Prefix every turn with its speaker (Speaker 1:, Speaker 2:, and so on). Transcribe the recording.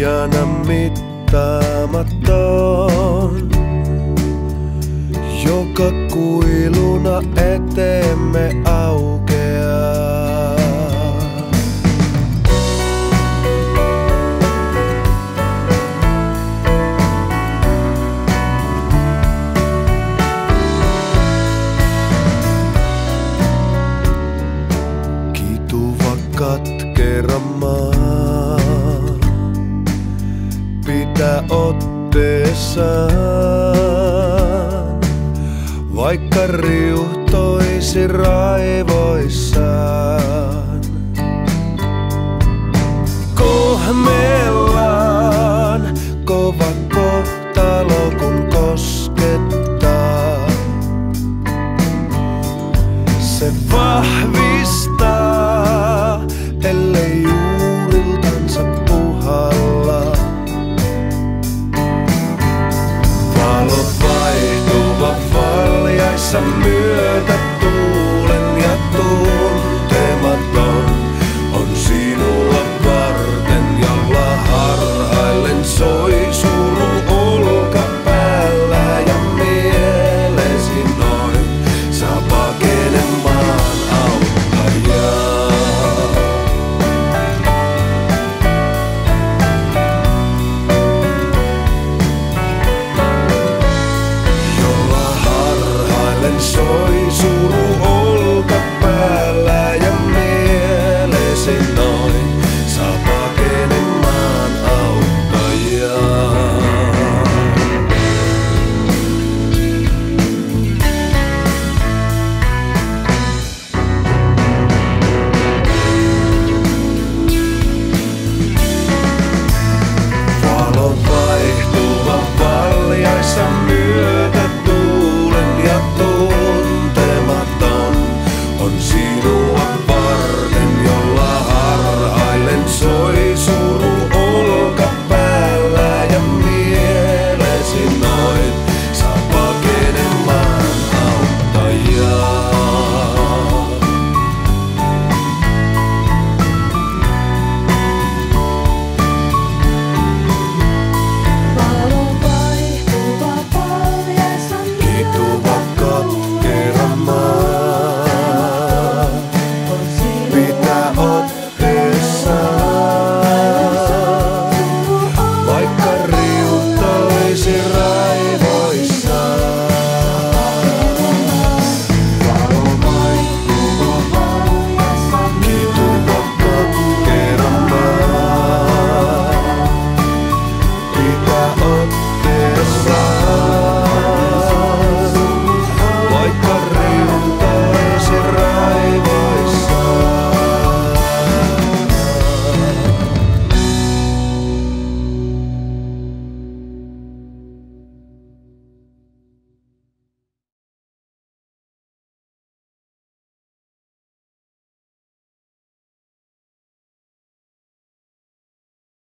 Speaker 1: jana mittaamaton, joka kuiluna eteemme aukeaa. Kituva katkera otteessaan. Vaikka riuhtoisi raivoissaan. Kohmellaan kova kohtalo kun koskettaa. Se vahvistaa, ellei